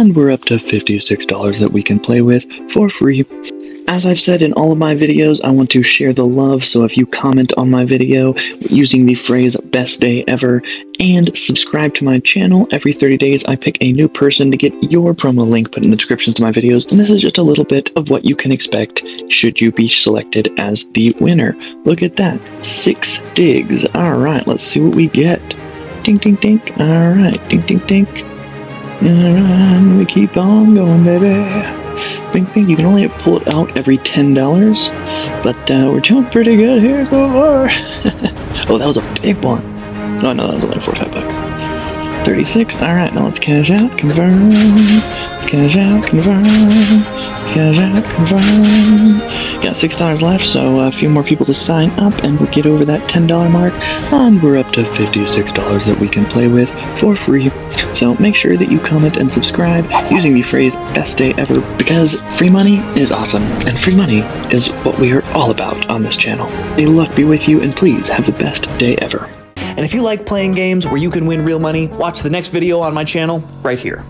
and we're up to $56 that we can play with for free. As I've said in all of my videos, I want to share the love, so if you comment on my video using the phrase best day ever and subscribe to my channel, every 30 days I pick a new person to get your promo link put in the descriptions to my videos, and this is just a little bit of what you can expect should you be selected as the winner. Look at that, six digs. Alright, let's see what we get. Dink, dink, dink. Alright, dink, dink, dink. Alright, we keep on going, baby. Bing, bing. You can only pull it out every $10, but uh, we're doing pretty good here so far. oh, that was a big one. No, no, that was only 4 or 5 bucks. 36. Alright, now let's cash out, confirm. Let's cash out, confirm. Let's cash out, confirm. Got $6 left, so a few more people to sign up, and we'll get over that $10 mark, and we're up to $56 that we can play with for free. So make sure that you comment and subscribe using the phrase best day ever because free money is awesome, and free money is what we are all about on this channel. May luck be with you, and please have the best day ever. And if you like playing games where you can win real money, watch the next video on my channel right here.